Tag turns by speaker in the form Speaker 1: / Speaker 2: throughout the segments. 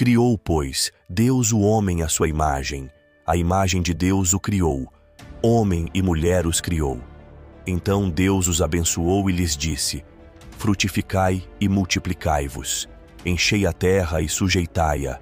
Speaker 1: Criou, pois, Deus o homem à sua imagem. A imagem de Deus o criou. Homem e mulher os criou. Então Deus os abençoou e lhes disse: Frutificai e multiplicai-vos. Enchei a terra e sujeitai-a.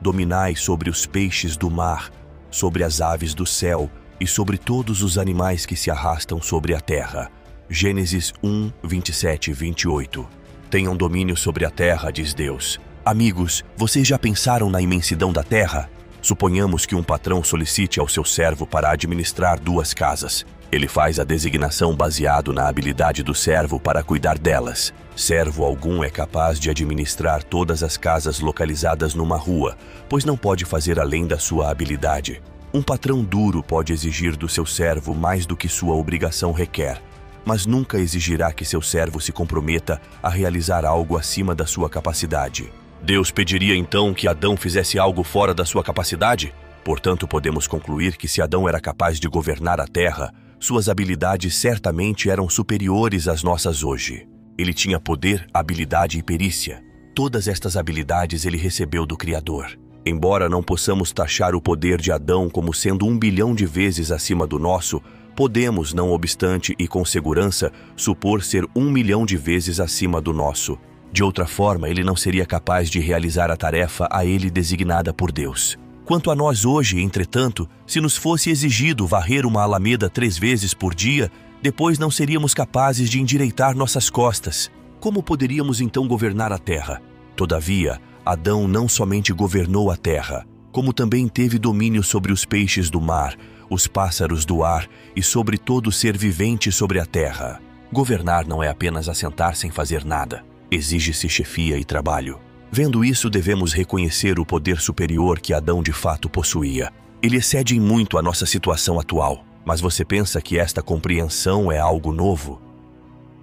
Speaker 1: Dominai sobre os peixes do mar, sobre as aves do céu e sobre todos os animais que se arrastam sobre a terra. Gênesis 1, 27 e 28. Tenham domínio sobre a terra, diz Deus. Amigos, vocês já pensaram na imensidão da terra? Suponhamos que um patrão solicite ao seu servo para administrar duas casas. Ele faz a designação baseado na habilidade do servo para cuidar delas. Servo algum é capaz de administrar todas as casas localizadas numa rua, pois não pode fazer além da sua habilidade. Um patrão duro pode exigir do seu servo mais do que sua obrigação requer, mas nunca exigirá que seu servo se comprometa a realizar algo acima da sua capacidade. Deus pediria então que Adão fizesse algo fora da sua capacidade? Portanto, podemos concluir que se Adão era capaz de governar a terra, suas habilidades certamente eram superiores às nossas hoje. Ele tinha poder, habilidade e perícia. Todas estas habilidades ele recebeu do Criador. Embora não possamos taxar o poder de Adão como sendo um bilhão de vezes acima do nosso, podemos, não obstante e com segurança, supor ser um milhão de vezes acima do nosso. De outra forma, ele não seria capaz de realizar a tarefa a ele designada por Deus. Quanto a nós hoje, entretanto, se nos fosse exigido varrer uma alameda três vezes por dia, depois não seríamos capazes de endireitar nossas costas. Como poderíamos então governar a terra? Todavia, Adão não somente governou a terra, como também teve domínio sobre os peixes do mar, os pássaros do ar e sobre todo ser vivente sobre a terra. Governar não é apenas assentar sem fazer nada. Exige-se chefia e trabalho. Vendo isso, devemos reconhecer o poder superior que Adão de fato possuía. Ele excede em muito a nossa situação atual, mas você pensa que esta compreensão é algo novo?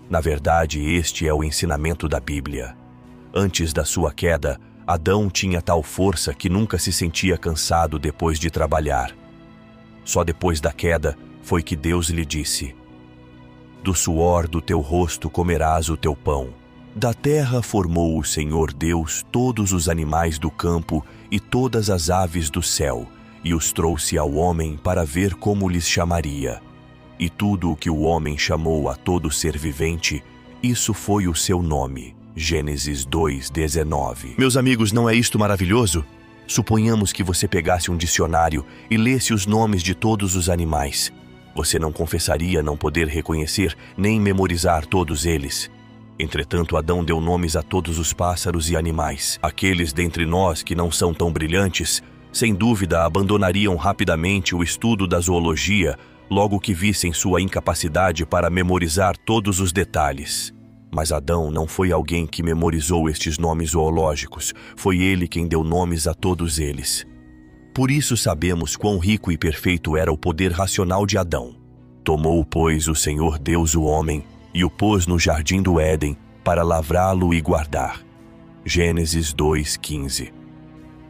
Speaker 1: Na verdade, este é o ensinamento da Bíblia. Antes da sua queda, Adão tinha tal força que nunca se sentia cansado depois de trabalhar. Só depois da queda foi que Deus lhe disse: Do suor do teu rosto comerás o teu pão. Da terra formou o Senhor Deus todos os animais do campo e todas as aves do céu, e os trouxe ao homem para ver como lhes chamaria. E tudo o que o homem chamou a todo ser vivente, isso foi o seu nome. Gênesis 2:19. Meus amigos, não é isto maravilhoso? Suponhamos que você pegasse um dicionário e lesse os nomes de todos os animais. Você não confessaria não poder reconhecer nem memorizar todos eles. Entretanto, Adão deu nomes a todos os pássaros e animais. Aqueles dentre nós que não são tão brilhantes, sem dúvida abandonariam rapidamente o estudo da zoologia logo que vissem sua incapacidade para memorizar todos os detalhes. Mas Adão não foi alguém que memorizou estes nomes zoológicos, foi ele quem deu nomes a todos eles. Por isso sabemos quão rico e perfeito era o poder racional de Adão. Tomou, pois, o Senhor Deus o homem e o pôs no jardim do Éden para lavrá-lo e guardar. Gênesis 2:15.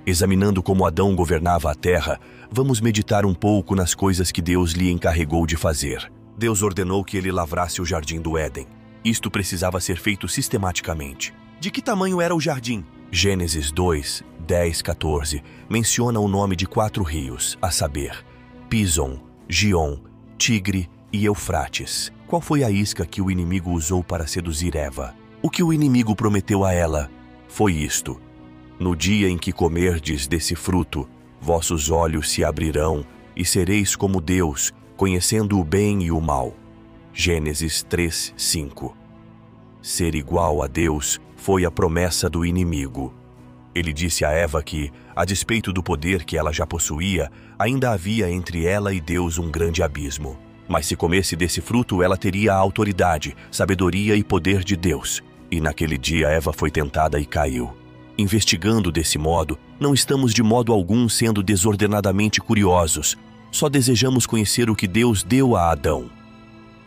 Speaker 1: Examinando como Adão governava a terra, vamos meditar um pouco nas coisas que Deus lhe encarregou de fazer. Deus ordenou que ele lavrasse o jardim do Éden. Isto precisava ser feito sistematicamente. De que tamanho era o jardim? Gênesis 2, 10, 14 menciona o nome de quatro rios, a saber, Pison, Gion, Tigre e Eufrates. Qual foi a isca que o inimigo usou para seduzir Eva? O que o inimigo prometeu a ela foi isto: No dia em que comerdes desse fruto, vossos olhos se abrirão e sereis como Deus, conhecendo o bem e o mal. Gênesis 3, 5. Ser igual a Deus foi a promessa do inimigo. Ele disse a Eva que, a despeito do poder que ela já possuía, ainda havia entre ela e Deus um grande abismo. Mas se comesse desse fruto, ela teria a autoridade, sabedoria e poder de Deus. E naquele dia Eva foi tentada e caiu. Investigando desse modo, não estamos de modo algum sendo desordenadamente curiosos. Só desejamos conhecer o que Deus deu a Adão.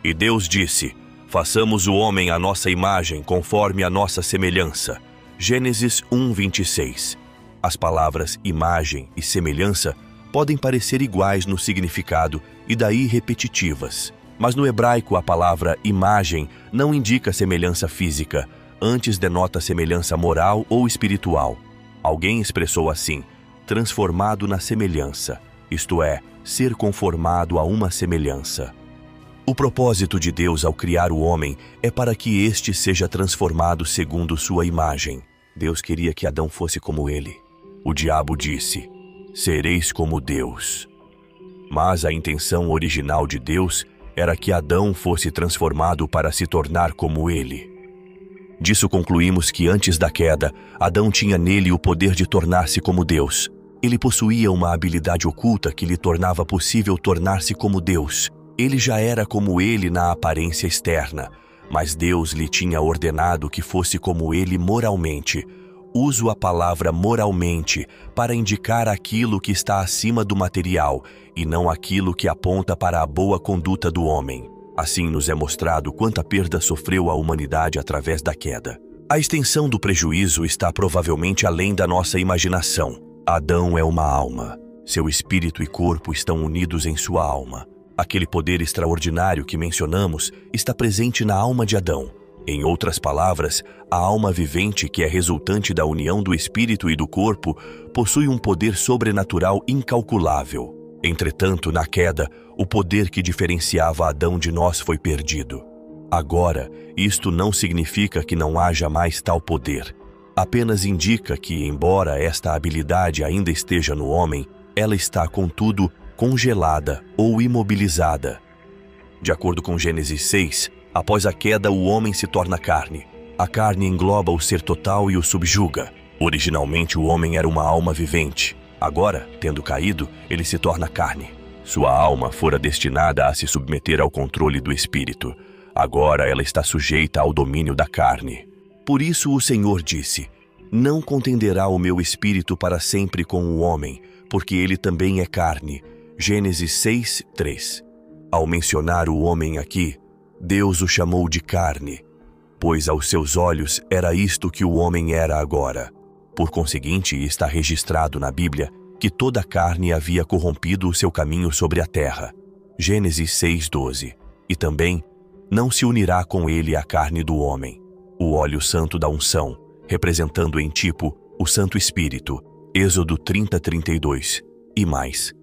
Speaker 1: E Deus disse: Façamos o homem à nossa imagem, conforme a nossa semelhança. Gênesis 1:26. As palavras imagem e semelhança podem parecer iguais no significado e daí repetitivas. Mas no hebraico a palavra imagem não indica semelhança física, antes denota semelhança moral ou espiritual. Alguém expressou assim: transformado na semelhança, isto é, ser conformado a uma semelhança. O propósito de Deus ao criar o homem é para que este seja transformado segundo sua imagem. Deus queria que Adão fosse como ele. O diabo disse: Sereis como Deus. Mas a intenção original de Deus era que Adão fosse transformado para se tornar como ele. Disso concluímos que antes da queda, Adão tinha nele o poder de tornar-se como Deus. Ele possuía uma habilidade oculta que lhe tornava possível tornar-se como Deus. Ele já era como ele na aparência externa, mas Deus lhe tinha ordenado que fosse como ele moralmente. Uso a palavra moralmente para indicar aquilo que está acima do material e não aquilo que aponta para a boa conduta do homem. Assim nos é mostrado quanta perda sofreu a humanidade através da queda. A extensão do prejuízo está provavelmente além da nossa imaginação. Adão é uma alma. Seu espírito e corpo estão unidos em sua alma. Aquele poder extraordinário que mencionamos está presente na alma de Adão. Em outras palavras, a alma vivente, que é resultante da união do espírito e do corpo, possui um poder sobrenatural incalculável. Entretanto, na queda, o poder que diferenciava Adão de nós foi perdido. Agora, isto não significa que não haja mais tal poder. Apenas indica que, embora esta habilidade ainda esteja no homem, ela está, contudo, congelada ou imobilizada. De acordo com Gênesis 6, após a queda, o homem se torna carne. A carne engloba o ser total e o subjuga. Originalmente, o homem era uma alma vivente. Agora, tendo caído, ele se torna carne. Sua alma fora destinada a se submeter ao controle do espírito. Agora ela está sujeita ao domínio da carne. Por isso o Senhor disse: Não contenderá o meu espírito para sempre com o homem, porque ele também é carne. Gênesis 6, 3. Ao mencionar o homem aqui, Deus o chamou de carne, pois aos seus olhos era isto que o homem era agora. Por conseguinte, está registrado na Bíblia que toda a carne havia corrompido o seu caminho sobre a terra. Gênesis 6:12. E também não se unirá com ele a carne do homem, o óleo santo da unção, representando em tipo o Santo Espírito. Êxodo 30:32. E mais: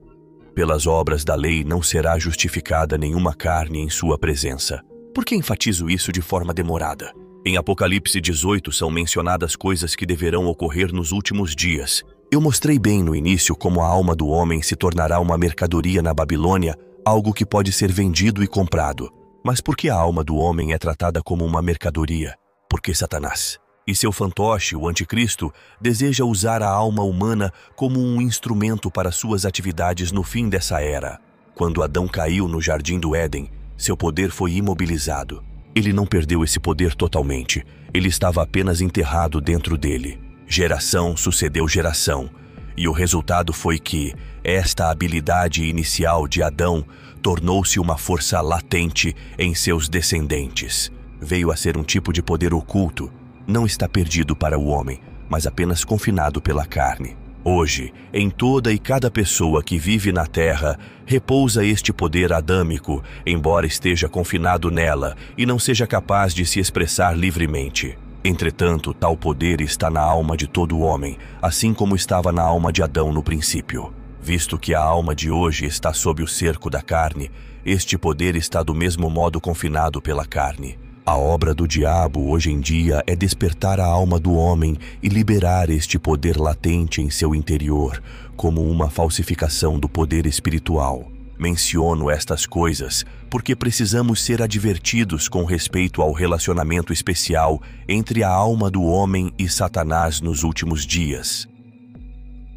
Speaker 1: Pelas obras da lei não será justificada nenhuma carne em sua presença. Por que enfatizo isso de forma demorada? Em Apocalipse 18 são mencionadas coisas que deverão ocorrer nos últimos dias. Eu mostrei bem no início como a alma do homem se tornará uma mercadoria na Babilônia, algo que pode ser vendido e comprado. Mas por que a alma do homem é tratada como uma mercadoria? Porque Satanás e seu fantoche, o Anticristo, deseja usar a alma humana como um instrumento para suas atividades no fim dessa era. Quando Adão caiu no jardim do Éden, seu poder foi imobilizado. Ele não perdeu esse poder totalmente, ele estava apenas enterrado dentro dele. Geração sucedeu geração, e o resultado foi que esta habilidade inicial de Adão tornou-se uma força latente em seus descendentes. Veio a ser um tipo de poder oculto, não está perdido para o homem, mas apenas confinado pela carne. Hoje, em toda e cada pessoa que vive na terra, repousa este poder adâmico, embora esteja confinado nela e não seja capaz de se expressar livremente. Entretanto, tal poder está na alma de todo homem, assim como estava na alma de Adão no princípio. Visto que a alma de hoje está sob o cerco da carne, este poder está do mesmo modo confinado pela carne. A obra do diabo hoje em dia é despertar a alma do homem e liberar este poder latente em seu interior, como uma falsificação do poder espiritual. Menciono estas coisas porque precisamos ser advertidos com respeito ao relacionamento especial entre a alma do homem e Satanás nos últimos dias.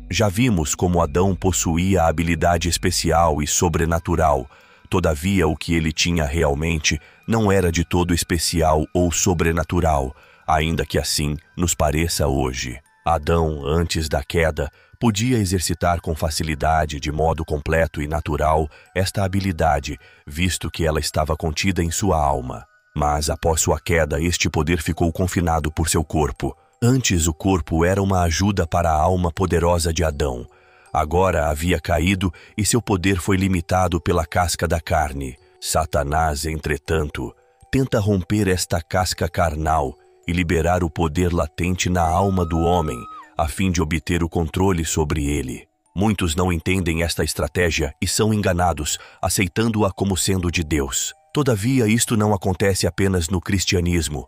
Speaker 1: Já vimos como Adão possuía a habilidade especial e sobrenatural Todavia, o que ele tinha realmente não era de todo especial ou sobrenatural, ainda que assim nos pareça hoje. Adão, antes da queda, podia exercitar com facilidade, de modo completo e natural, esta habilidade, visto que ela estava contida em sua alma. Mas após sua queda, este poder ficou confinado por seu corpo. Antes, o corpo era uma ajuda para a alma poderosa de Adão, Agora havia caído e seu poder foi limitado pela casca da carne. Satanás, entretanto, tenta romper esta casca carnal e liberar o poder latente na alma do homem, a fim de obter o controle sobre ele. Muitos não entendem esta estratégia e são enganados, aceitando-a como sendo de Deus. Todavia, isto não acontece apenas no cristianismo.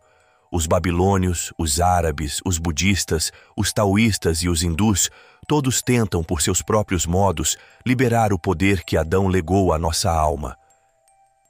Speaker 1: Os babilônios, os árabes, os budistas, os taoístas e os hindus, todos tentam, por seus próprios modos, liberar o poder que Adão legou à nossa alma.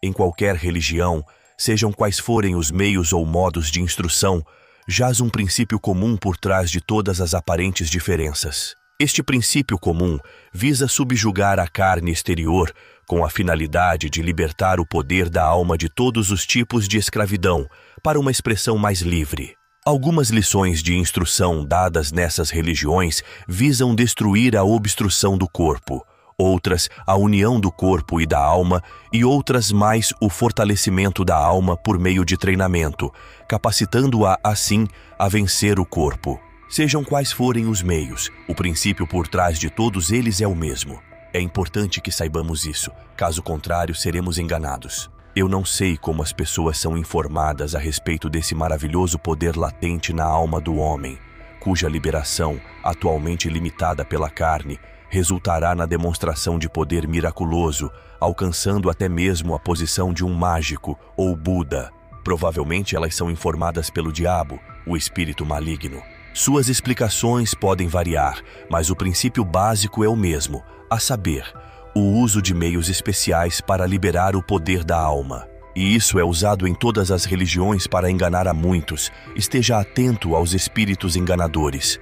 Speaker 1: Em qualquer religião, sejam quais forem os meios ou modos de instrução, jaz um princípio comum por trás de todas as aparentes diferenças. Este princípio comum visa subjugar a carne exterior com a finalidade de libertar o poder da alma de todos os tipos de escravidão para uma expressão mais livre. Algumas lições de instrução dadas nessas religiões visam destruir a obstrução do corpo, outras a união do corpo e da alma e outras mais o fortalecimento da alma por meio de treinamento, capacitando-a assim a vencer o corpo. Sejam quais forem os meios, o princípio por trás de todos eles é o mesmo. É importante que saibamos isso, caso contrário, seremos enganados. Eu não sei como as pessoas são informadas a respeito desse maravilhoso poder latente na alma do homem, cuja liberação, atualmente limitada pela carne, resultará na demonstração de poder miraculoso, alcançando até mesmo a posição de um mágico ou Buda. Provavelmente elas são informadas pelo diabo, o espírito maligno. Suas explicações podem variar, mas o princípio básico é o mesmo, a saber, o uso de meios especiais para liberar o poder da alma. E isso é usado em todas as religiões para enganar a muitos. Esteja atento aos espíritos enganadores.